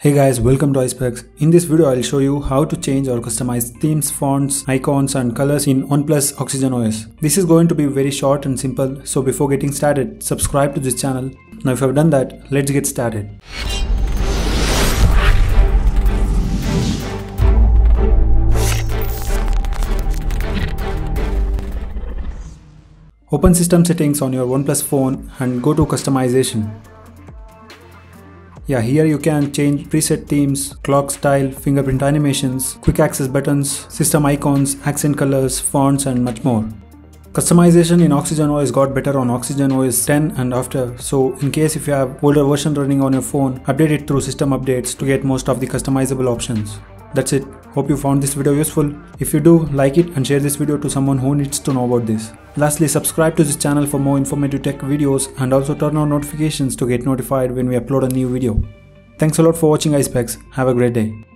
Hey guys, welcome to iSpecss. In this video, I'll show you how to change or customize themes, fonts, icons and colors in OnePlus Oxygen OS. This is going to be very short and simple, so before getting started, subscribe to this channel. Now if you have done that, let's get started. Open system settings on your OnePlus phone and go to customization. Yeah, here you can change preset themes, clock style, fingerprint animations, quick access buttons, system icons, accent colors, fonts and much more. Customization in Oxygen OS got better on Oxygen OS 10 and after, so in case if you have older version running on your phone, update it through system updates to get most of the customizable options. That's it. Hope you found this video useful. If you do, like it and share this video to someone who needs to know about this. Lastly, subscribe to this channel for more informative tech videos and also turn on notifications to get notified when we upload a new video. Thanks a lot for watching iSpecss. Have a great day.